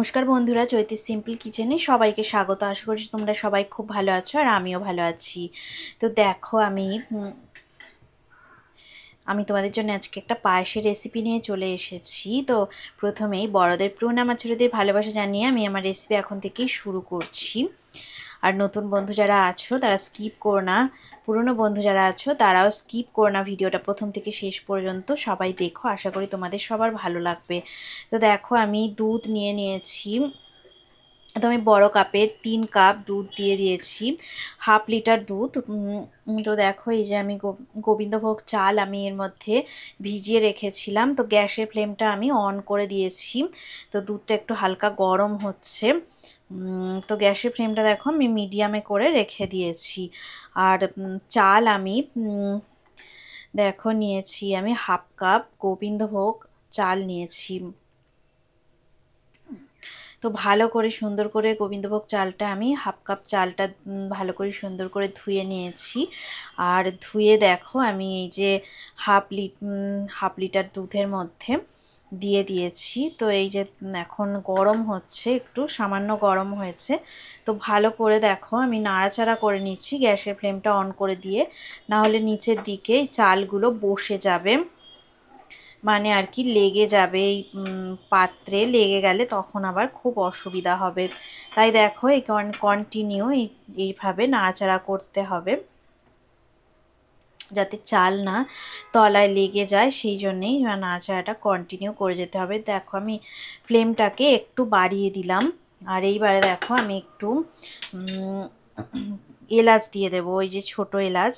নমস্কার বন্ধুরা, চৈতি সিম্পল কিচেনে সবাইকে স্বাগত। আশা করছি তোমরা সবাই খুব ভালো আছো আর আমিও ভালো আছি। তো দেখো আমি আমি তোমাদের জন্য আজকে একটা পায়েসের রেসিপি নিয়ে চলে এসেছি। তো প্রথমেই বড়দের প্রণাম আমার ছোটোদের ভালোবাসা জানিয়ে আমি আমার রেসিপি এখন থেকেই শুরু করছি। আর নতুন বন্ধু যারা আছো, তারা স্কিপ করো না। পুরনো বন্ধু যারা আছো, তারাও স্কিপ করো না ভিডিওটা প্রথম থেকে শেষ পর্যন্ত সবাই দেখো। আশা করি তোমাদের সবার ভালো লাগবে। তো দেখো, আমি দুধ নিয়ে নিয়েছি। তো আমি বড়ো কাপের তিন কাপ দুধ দিয়ে দিয়েছি। হাফ লিটার দুধ। তো দেখো, এই যে আমি গোবিন্দভোগ চাল আমি এর মধ্যে ভিজিয়ে রেখেছিলাম। তো গ্যাসের ফ্লেমটা আমি অন করে দিয়েছি। তো দুধটা একটু হালকা গরম হচ্ছে। তো গ্যাসের ফ্লেমটা দেখো আমি মিডিয়ামে করে রেখে দিয়েছি। আর চাল আমি দেখো নিয়েছি আমি হাফ কাপ গোবিন্দভোগ চাল নিয়েছি। তো ভালো করে সুন্দর করে গোবিন্দভোগ চালটা আমি হাফ কাপ চালটা ভালো করে সুন্দর করে ধুয়ে নিয়েছি। আর ধুয়ে দেখো আমি এই যে হাফ লিট হাফ লিটার দুধের মধ্যে দিয়ে দিয়েছি। তো এই যে এখন গরম হচ্ছে, একটু সামান্য গরম হয়েছে। তো ভালো করে দেখো, আমি নাড়াচাড়া করে নিচ্ছি গ্যাসের ফ্লেমটা অন করে দিয়ে। না হলে নিচের দিকে চালগুলো বসে যাবে। মানে আর কি লেগে যাবে, এই পাত্রে লেগে গেলে তখন আবার খুব অসুবিধা হবে। তাই দেখো, এই কন্টিনিউ এইভাবে নাড়াচাড়া করতে হবে। যাতে চাল না তলায় লেগে যায়, সেই জন্যেই নাড়াচাড়াটা কন্টিনিউ করে যেতে হবে। দেখো আমি ফ্লেমটাকে একটু বাড়িয়ে দিলাম। আর এইবারে দেখো আমি একটু এলাচ দিয়ে দেব, ওই যে ছোট এলাচ।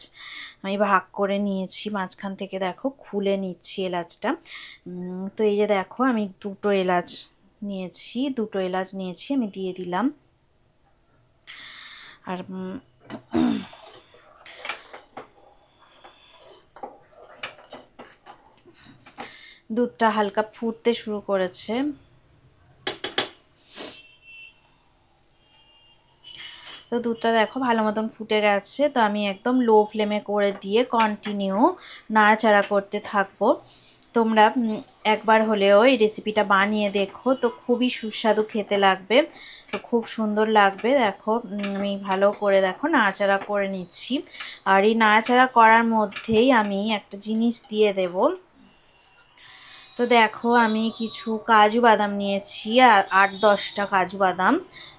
আমি ভাগ করে নিয়েছি, মাঝখান থেকে দেখো খুলে নিচ্ছি এলাচটা। তো এই যে দেখো আমি দুটো এলাচ নিয়েছি, দুটো এলাচ নিয়েছি, আমি দিয়ে দিলাম। আর দুধটা হালকা ফুটতে শুরু করেছে। তো দুধটা দেখো ভালো মতন ফুটে গেছে। তো আমি একদম লো ফ্লেমে করে দিয়ে কন্টিনিউ নাড়াচাড়া করতে থাকব। তোমরা একবার হলেও এই রেসিপিটা বানিয়ে দেখো। তো খুবই সুস্বাদু খেতে লাগবে। তো খুব সুন্দর লাগবে। দেখো আমি ভালো করে দেখো নাড়াচাড়া করে নিচ্ছি। আর এই নাড়াচাড়া করার মধ্যেই আমি একটা জিনিস দিয়ে দেবো। তো দেখো, আমি কিছু কাজু বাদাম নিয়েছি আর আট দশটা কাজু বাদাম।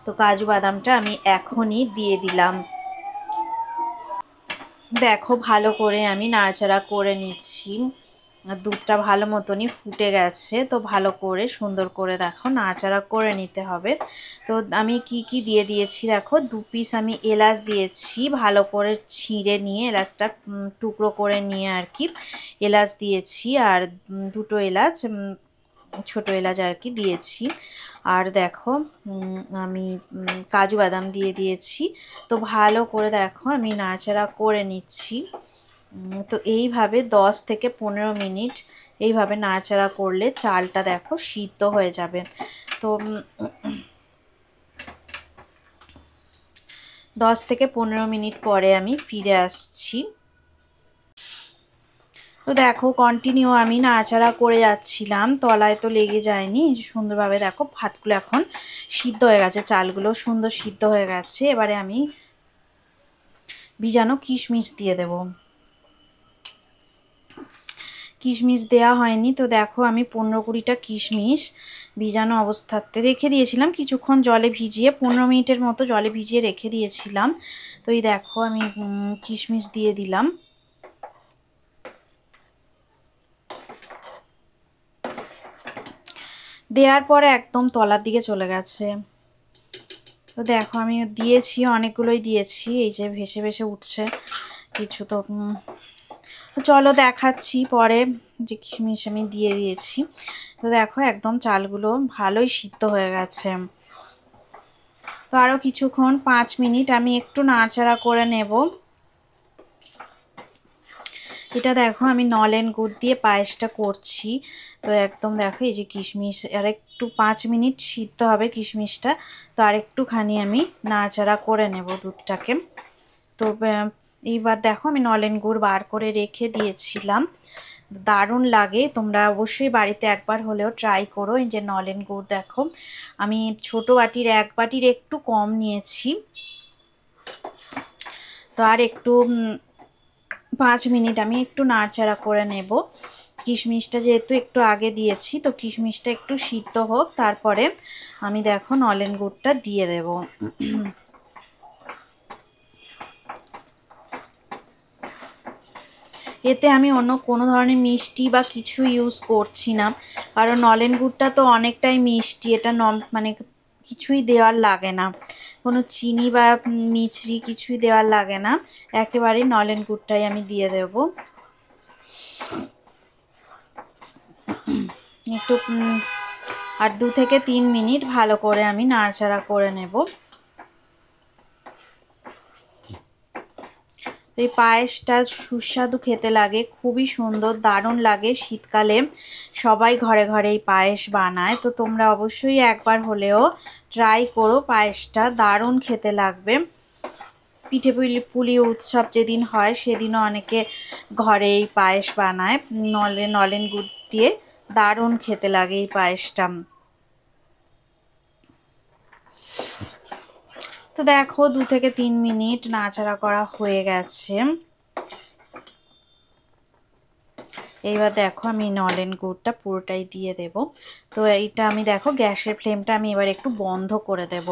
তো কাজু বাদামটা আমি এখনই দিয়ে দিলাম। দেখো, ভালো করে আমি নাড়াচাড়া করে নিচ্ছি। দুধটা ভালো মতনই ফুটে গেছে, তো ভালো করে সুন্দর করে দেখো, নাড়াচাড়া করে নিতে হবে। তো আমি কি কি দিয়ে দিয়েছি দেখো, দু পিস আমি এলাচ দিয়েছি, ভালো করে ছিঁড়ে নিয়ে এলাচটা টুকরো করে নিয়ে আর কি এলাচ দিয়েছি, আর দুটো এলাচ ছোট এলাচ আর কি দিয়েছি। আর দেখো আমি কাজু বাদাম দিয়ে দিয়েছি, তো ভালো করে দেখো, আমি নাড়াচাড়া করে নিচ্ছি। তো এইভাবে 10 থেকে পনেরো মিনিট এইভাবে নাড়াচাড়া করলে চালটা দেখো সিদ্ধ হয়ে যাবে। তো দশ থেকে পনেরো মিনিট পরে আমি ফিরে আসছি। তো দেখো কন্টিনিউ আমি নাড়াচাড়া করে যাচ্ছিলাম, তলায় তো লেগে যায়নি সুন্দরভাবে দেখো ভাতগুলো এখন সিদ্ধ হয়ে গেছে, চালগুলো সুন্দর সিদ্ধ হয়ে গেছে, এবারে আমি ভিজানো কিশমিশ দিয়ে দেবো। কিশমিশ দেয়া হয়নি। তো দেখো, আমি পনেরো কুড়িটা কিশমিশ ভিজানো অবস্থাতে রেখে দিয়েছিলাম। কিছুক্ষণ জলে ভিজিয়ে, পনেরো মিনিটের মতো জলে ভিজিয়ে রেখে দিয়েছিলাম। তো এই দেখো, আমি কিশমিশ দিয়ে দিলাম। দেওয়ার পরে একদম তলার দিকে চলে গেছে। তো দেখো আমি দিয়েছি, অনেকগুলোই দিয়েছি। এই যে ভেসে ভেসে উঠছে। কিছু তো চলো দেখাচ্ছি, পরে যে কিশমিশ আমি দিয়ে দিয়েছি। তো দেখো, একদম চালগুলো ভালোই সিদ্ধ হয়ে গেছে। তো আরও কিছুক্ষণ, পাঁচ মিনিট আমি একটু নাড়াচাড়া করে নেব। এটা দেখো, আমি নলেন গুড় দিয়ে পায়েসটা করছি। তো একদম দেখো, এই যে কিশমিশ, আর একটু পাঁচ মিনিট সিদ্ধ হবে কিশমিশটা। তো আর একটুখানি আমি নাড়াচাড়া করে নেব দুধটাকে। তো এইবার দেখো আমি নলেন গুড় বার করে রেখে দিয়েছিলাম। দারুণ লাগে, তোমরা অবশ্যই বাড়িতে একবার হলেও ট্রাই করো। এই যে নলেন গুড় দেখো, আমি ছোট বাটির এক বাটির একটু কম নিয়েছি। তো আর একটু পাঁচ মিনিট আমি একটু নাড়চাড়া করে নেব। কিশমিশটা যেহেতু একটু আগে দিয়েছি, তো কিশমিশটা একটু সিদ্ধ হোক, তারপরে আমি দেখো নলেন গুড়টা দিয়ে দেব। এতে আমি অন্য কোনো ধরনের মিষ্টি বা কিছু ইউজ করছি না। কারণ নলেন গুড়টা তো অনেকটাই মিষ্টি, এটা মানে কিছুই দেওয়ার লাগে না। কোনো চিনি বা মিছরি কিছুই দেওয়ার লাগে না। একেবারে নলেন গুড়টাই আমি দিয়ে দেব। একটু আর দু থেকে তিন মিনিট ভালো করে আমি নাড়াচাড়া করে নেব। এই পায়েসটা সুস্বাদু খেতে লাগে, খুবই সুন্দর, দারুণ লাগে শীতকালে। সবাই ঘরে ঘরে এই পায়েস বানায়, তো তোমরা অবশ্যই একবার হলেও ট্রাই করো, পায়েসটা দারুণ খেতে লাগবে। পিঠে পুলি পুলি উৎসব যেদিন হয়, সেদিনও অনেকে ঘরে এই পায়েস বানায়, নলে, নলেন গুড় দিয়ে দারুণ খেতে লাগে এই পায়েসটা। তো দেখো দু থেকে তিন মিনিট নাচাড়া করা হয়ে গেছে। এইবার দেখো আমি নলেন গুড়টা পুরোটাই দিয়ে দেব। তো এইটা আমি দেখো, গ্যাসের ফ্লেমটা আমি এবার একটু বন্ধ করে দেব।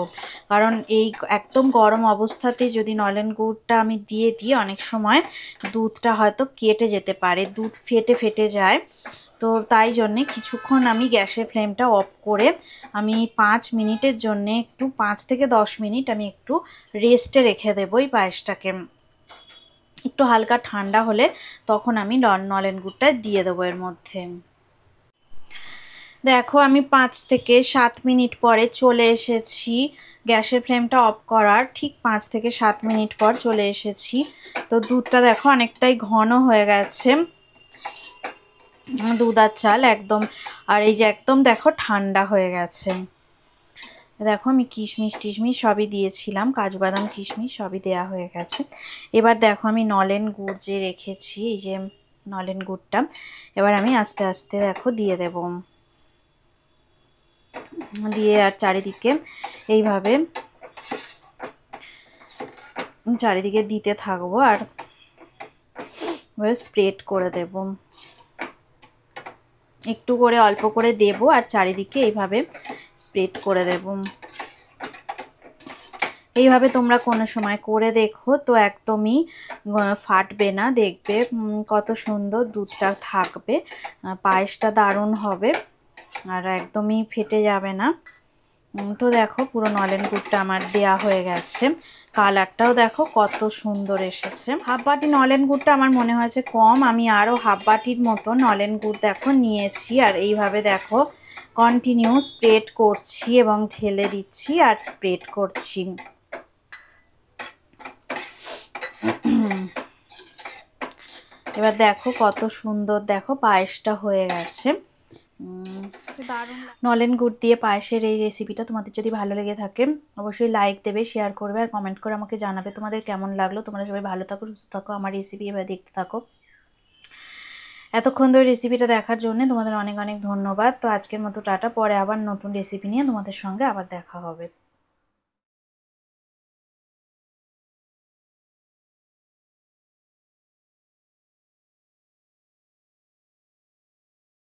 কারণ এই একদম গরম অবস্থাতে যদি নলেন গুড়টা আমি দিয়ে দিই, অনেক সময় দুধটা হয়তো কেটে যেতে পারে, দুধ ফেটে ফেটে যায়। তো তাই জন্যে কিছুক্ষণ আমি গ্যাসের ফ্লেমটা অফ করে আমি পাঁচ মিনিটের জন্যে একটু, পাঁচ থেকে দশ মিনিট আমি একটু রেস্টে রেখে দেবো এই পায়েসটাকে। একটু হালকা ঠান্ডা হলে তখন আমি নলেন গুড়টা দিয়ে দেবো এর মধ্যে। দেখো, আমি পাঁচ থেকে সাত মিনিট পরে চলে এসেছি। গ্যাসের ফ্লেমটা অফ করার ঠিক পাঁচ থেকে সাত মিনিট পর চলে এসেছি। তো দুধটা দেখো অনেকটাই ঘন হয়ে গেছে। দুধ আর চাল একদম আর এই যে একদম দেখো ঠান্ডা হয়ে গেছে। দেখো আমি কিশমিশ টিশমিশ সবই দিয়েছিলাম, কাজু বাদাম, কিশমিশ সবই দেওয়া হয়ে গেছে। এবার দেখো আমি নলেন গুড় যে রেখেছি, এই যে নলেন গুড়টা, এবার আমি আস্তে আস্তে দেখো দিয়ে দেব। দিয়ে আর চারিদিকে এইভাবে চারিদিকে দিতে থাকব আর স্প্রেড করে দেব। একটু করে অল্প করে দেব আর চারিদিকে এইভাবে স্প্রেড করে দেব। এইভাবে তোমরা কোনো সময় করে দেখো তো একদমই ফাটবে না। দেখবে কত সুন্দর দুধটা থাকবে। পায়েসটা দারুণ হবে। আর একদমই ফেটে যাবে না। তো দেখো, পুরো নলেন গুড়টা আমার দেয়া হয়ে গেছে। কালারটাও দেখো, কত সুন্দর এসেছে। হাফ বাটি নলেন গুড়টা আমার মনে হয়েছে কম। আমি আরও হাফ বাটির মতো নলেন গুড় দেখো নিয়েছি, আর এইভাবে দেখো কন্টিনিউ স্প্রেড করছি এবং ঢেলে দিচ্ছি আর স্প্রেড করছি। এবার দেখো কত সুন্দর, দেখো পায়েসটা হয়ে গেছে। নলেন গুড় দিয়ে পায়েসের এই রেসিপিটা তোমাদের যদি ভালো লেগে থাকে, অবশ্যই লাইক দেবে শেয়ার করবে আর কমেন্ট করে আমাকে জানাবে তোমাদের কেমন লাগল। তোমরা সবাই ভালো থাকো, সুস্থ থাকো, আমার রেসিপি এবার দেখতে থাকো। এতক্ষণ ধরে রেসিপিটা দেখার জন্য তোমাদের অনেক অনেক ধন্যবাদ। তো আজকের মতো টাটা, পরে আবার নতুন রেসিপি নিয়ে তোমাদের সঙ্গে আবার দেখা হবে।